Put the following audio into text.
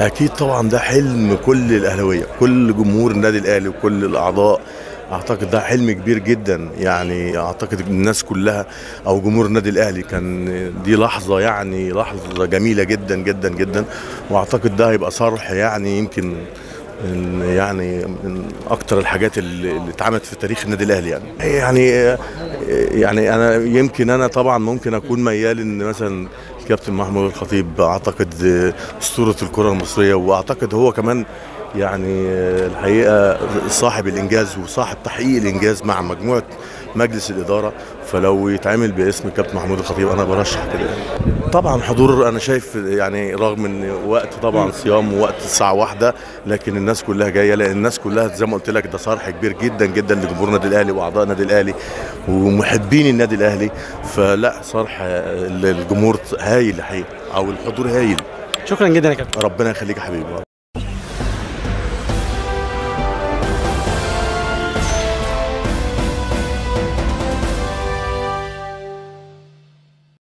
أكيد طبعا ده حلم كل الأهلاوية كل جمهور النادي الأهلي وكل الأعضاء. أعتقد ده حلم كبير جدا يعني أعتقد الناس كلها أو جمهور النادي الأهلي كان دي لحظة يعني لحظة جميلة جدا جدا جدا. وأعتقد ده هيبقى صرح يعني يمكن يعني من أكتر الحاجات اللي اتعملت في تاريخ النادي الأهلي يعني. يعني يعني أنا يمكن أنا طبعا ممكن أكون ميال إن مثلا الكابتن محمود الخطيب أعتقد أسطورة الكرة المصرية وأعتقد هو كمان يعني الحقيقة صاحب الإنجاز وصاحب تحقيق الإنجاز مع مجموعة مجلس الإدارة فلو يتعمل باسم الكابتن محمود الخطيب أنا برشح كده طبعا حضور أنا شايف يعني رغم إن وقت طبعا صيام ووقت الساعة واحدة لكن الناس كلها جاية لأن الناس كلها زي ما قلت لك ده صرح كبير جدا جدا لجمهور النادي الأهلي وأعضاء النادي الأهلي ومحبين النادي الأهلي. فلا صرح الجمهور هايل الحقيقة أو الحضور هايل. شكرا جدا يا كابتن. ربنا يخليك يا حبيبي.